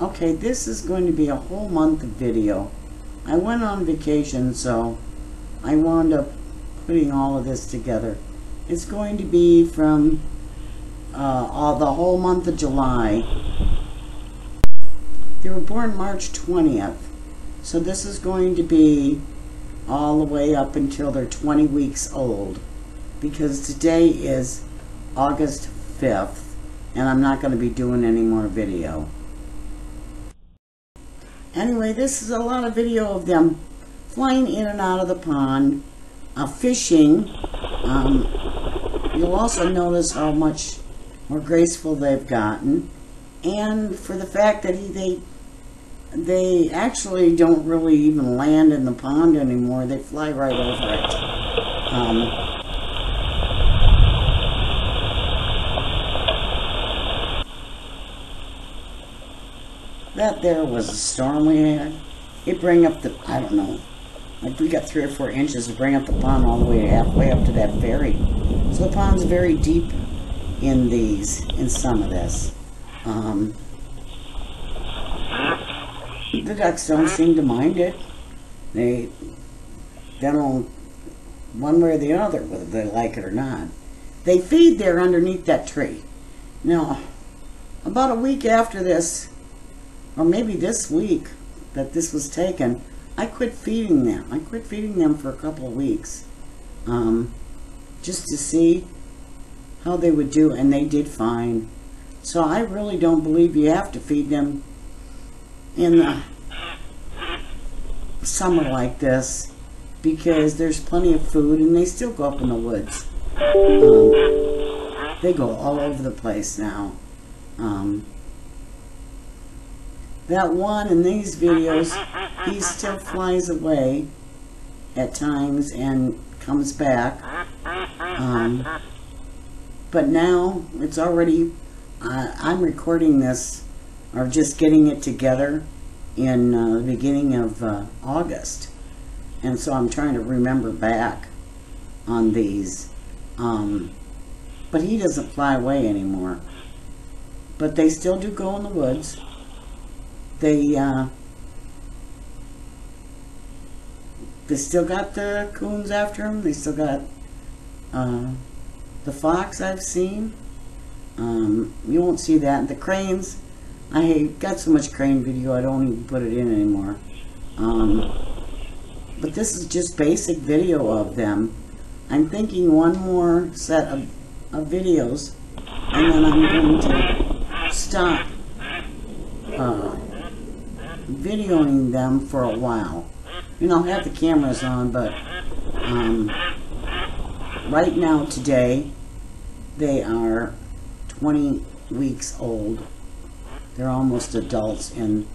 Okay, this is going to be a whole month video. I went on vacation, so I wound up putting all of this together. It's going to be from uh, all the whole month of July. They were born March 20th, so this is going to be all the way up until they're 20 weeks old, because today is August 5th, and I'm not going to be doing any more video. Anyway, this is a lot of video of them flying in and out of the pond, uh, fishing. Um, you'll also notice how much more graceful they've gotten, and for the fact that he, they they actually don't really even land in the pond anymore. They fly right over it. Um, That there was a storm we had. It bring up the, I don't know, like we got three or four inches to bring up the pond all the way halfway up to that ferry. So the pond's very deep in these, in some of this. Um, the ducks don't seem to mind it. They, they don't, one way or the other, whether they like it or not. They feed there underneath that tree. Now, about a week after this, or maybe this week that this was taken, I quit feeding them. I quit feeding them for a couple of weeks, um, just to see how they would do, and they did fine. So I really don't believe you have to feed them in the summer like this because there's plenty of food and they still go up in the woods. Um, they go all over the place now. Um, that one in these videos, he still flies away at times and comes back. Um, but now it's already, uh, I'm recording this or just getting it together in uh, the beginning of uh, August. And so I'm trying to remember back on these. Um, but he doesn't fly away anymore. But they still do go in the woods they uh, they still got the coons after them. They still got uh, the fox I've seen. Um, you won't see that. The cranes, I got so much crane video I don't even put it in anymore. Um, but this is just basic video of them. I'm thinking one more set of, of videos and then I'm going to stop uh, videoing them for a while. You know, have the cameras on, but um, right now, today, they are 20 weeks old. They're almost adults, and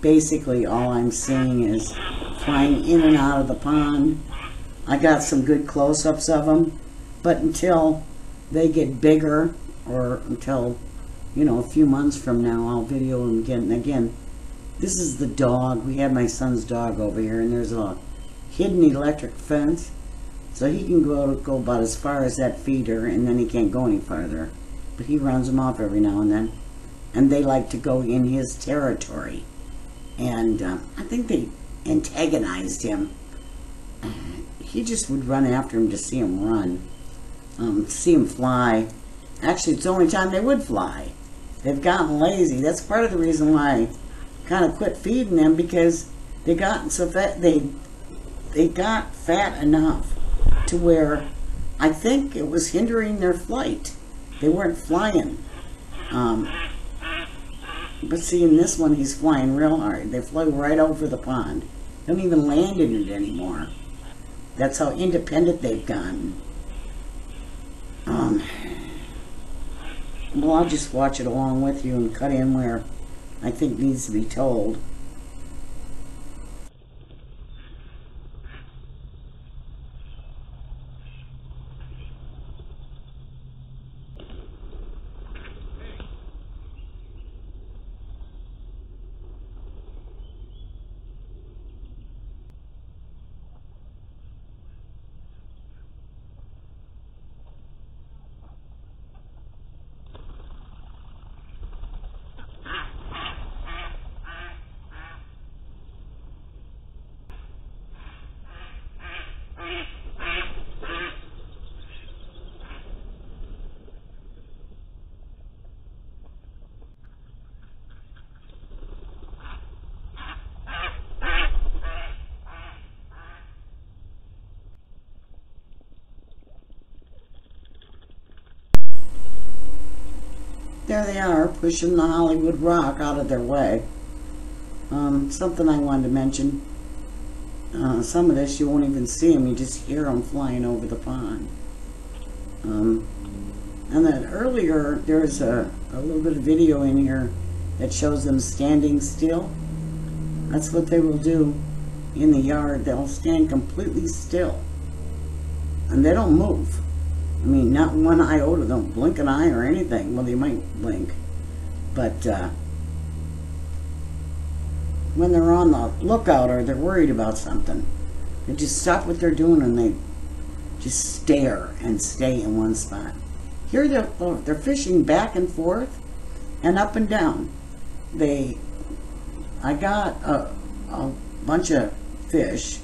basically all I'm seeing is flying in and out of the pond. I got some good close-ups of them, but until they get bigger, or until, you know, a few months from now, I'll video them again and again. This is the dog. We have my son's dog over here, and there's a hidden electric fence. So he can go go about as far as that feeder, and then he can't go any farther. But he runs them off every now and then. And they like to go in his territory. And uh, I think they antagonized him. He just would run after him to see him run, um, see him fly. Actually, it's the only time they would fly. They've gotten lazy. That's part of the reason why kind of quit feeding them because they got so fat they they got fat enough to where I think it was hindering their flight. They weren't flying. Um, but seeing this one, he's flying real hard. They fly right over the pond. They don't even land in it anymore. That's how independent they've gotten. Um, well, I'll just watch it along with you and cut in where I think needs to be told. There they are, pushing the Hollywood rock out of their way. Um, something I wanted to mention. Uh, some of this you won't even see them, you just hear them flying over the pond. Um, and then earlier, there's a, a little bit of video in here that shows them standing still. That's what they will do in the yard. They'll stand completely still. And they don't move. I mean, not one iota. Don't blink an eye or anything. Well, they might blink. But uh, when they're on the lookout or they're worried about something, they just stop what they're doing and they just stare and stay in one spot. Here they're, they're fishing back and forth and up and down. They, I got a, a bunch of fish,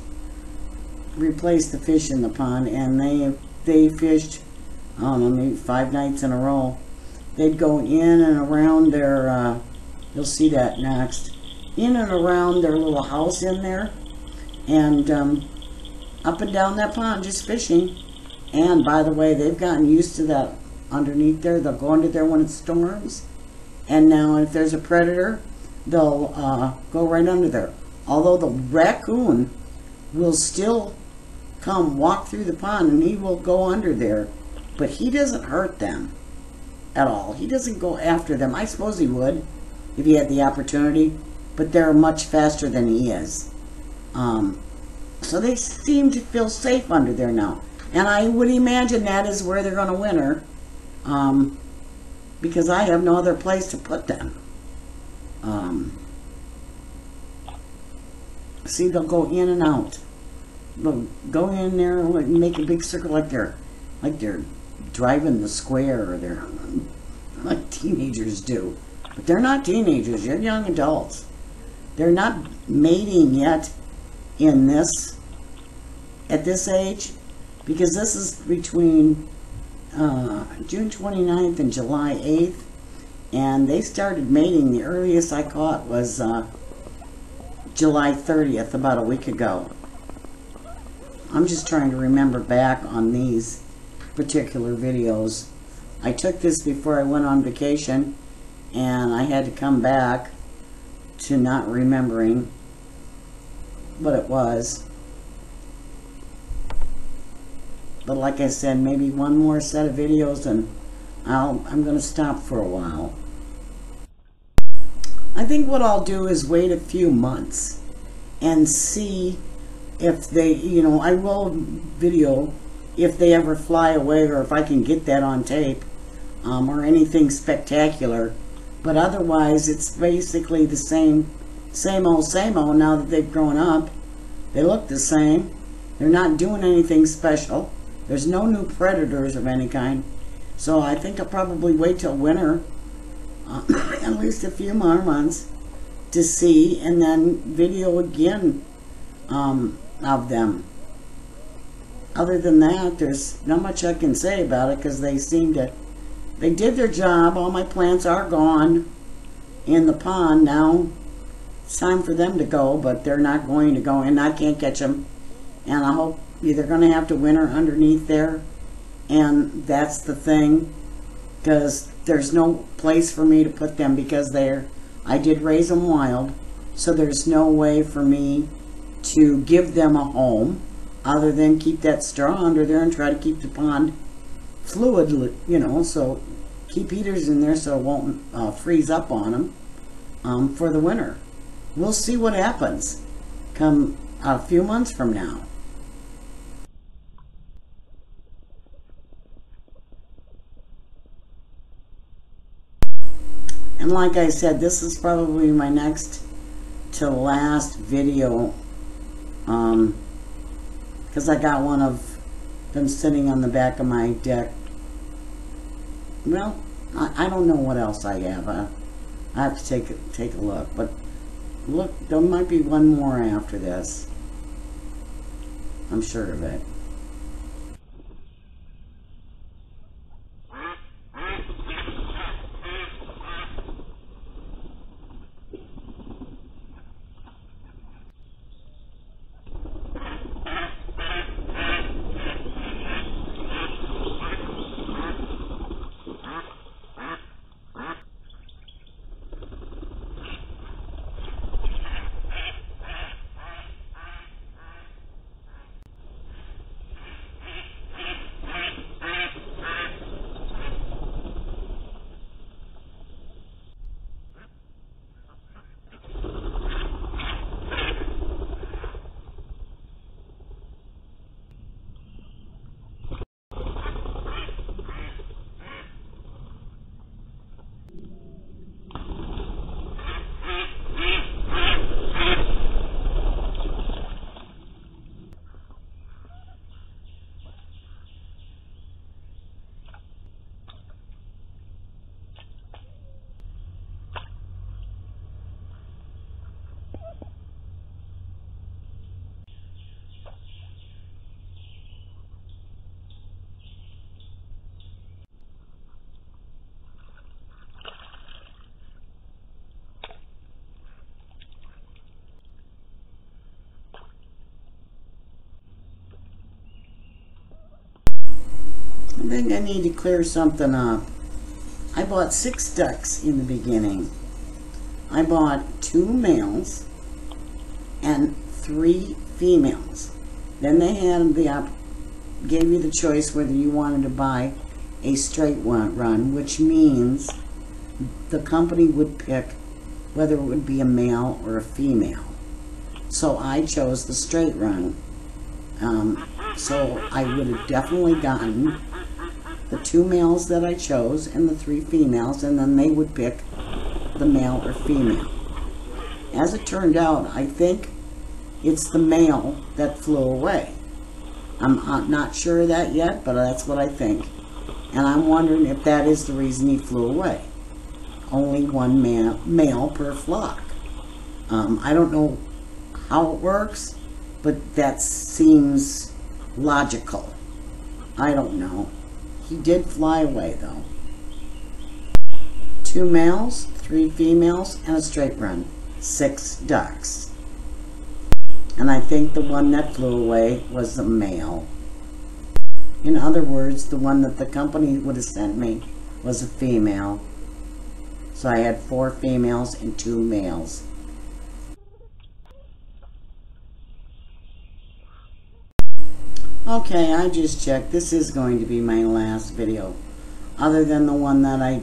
replaced the fish in the pond, and they they fished, I don't know, maybe five nights in a row. They'd go in and around their, uh, you'll see that next, in and around their little house in there, and um, up and down that pond just fishing. And by the way, they've gotten used to that underneath there. They'll go under there when it storms. And now if there's a predator, they'll uh, go right under there. Although the raccoon will still come walk through the pond and he will go under there, but he doesn't hurt them at all. He doesn't go after them. I suppose he would if he had the opportunity, but they're much faster than he is. Um, so they seem to feel safe under there now. And I would imagine that is where they're going to winter um, because I have no other place to put them. Um, see, they'll go in and out. They'll go in there and make a big circle like they're like they're driving the square or they're like teenagers do. But they're not teenagers, they're young adults. They're not mating yet in this at this age because this is between uh, June 29th and July 8th. And they started mating. The earliest I caught was uh, July 30th, about a week ago. I'm just trying to remember back on these particular videos. I took this before I went on vacation, and I had to come back to not remembering what it was. But like I said, maybe one more set of videos and I'll, I'm going to stop for a while. I think what I'll do is wait a few months and see if they, you know, I will video if they ever fly away or if I can get that on tape um, or anything spectacular. But otherwise, it's basically the same, same old, same old now that they've grown up. They look the same. They're not doing anything special. There's no new predators of any kind. So I think I'll probably wait till winter, uh, at least a few more months, to see and then video again um, of them. Other than that, there's not much I can say about it because they seem to, they did their job. All my plants are gone in the pond now. It's time for them to go, but they're not going to go, and I can't catch them. And I hope either going to have to winter underneath there and that's the thing because there's no place for me to put them because they're I did raise them wild so there's no way for me to give them a home other than keep that straw under there and try to keep the pond fluid you know so keep heaters in there so it won't uh, freeze up on them um, for the winter we'll see what happens come a few months from now And like I said, this is probably my next to last video. Um, because I got one of them sitting on the back of my deck. Well, I, I don't know what else I have. I, I have to take, take a look. But look, there might be one more after this. I'm sure of it. Think I need to clear something up. I bought six ducks in the beginning. I bought two males and three females. Then they had the op- gave you the choice whether you wanted to buy a straight run, which means the company would pick whether it would be a male or a female. So I chose the straight run. Um, so I would have definitely gotten two males that I chose and the three females, and then they would pick the male or female. As it turned out, I think it's the male that flew away. I'm uh, not sure of that yet, but that's what I think. And I'm wondering if that is the reason he flew away. Only one male, male per flock. Um, I don't know how it works, but that seems logical. I don't know. He did fly away though. Two males, three females, and a straight run. Six ducks. And I think the one that flew away was the male. In other words, the one that the company would have sent me was a female. So I had four females and two males. Okay, I just checked. This is going to be my last video. Other than the one that I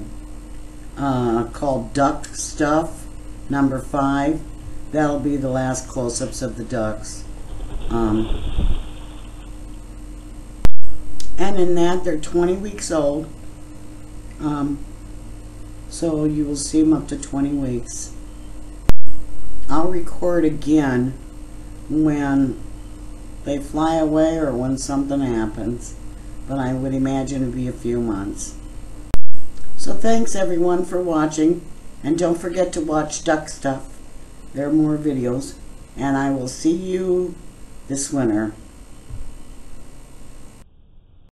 uh, called Duck Stuff, number five. That'll be the last close-ups of the ducks. Um, and in that, they're 20 weeks old. Um, so you will see them up to 20 weeks. I'll record again when they fly away or when something happens. But I would imagine it'd be a few months. So thanks everyone for watching. And don't forget to watch Duck Stuff. There are more videos. And I will see you this winter.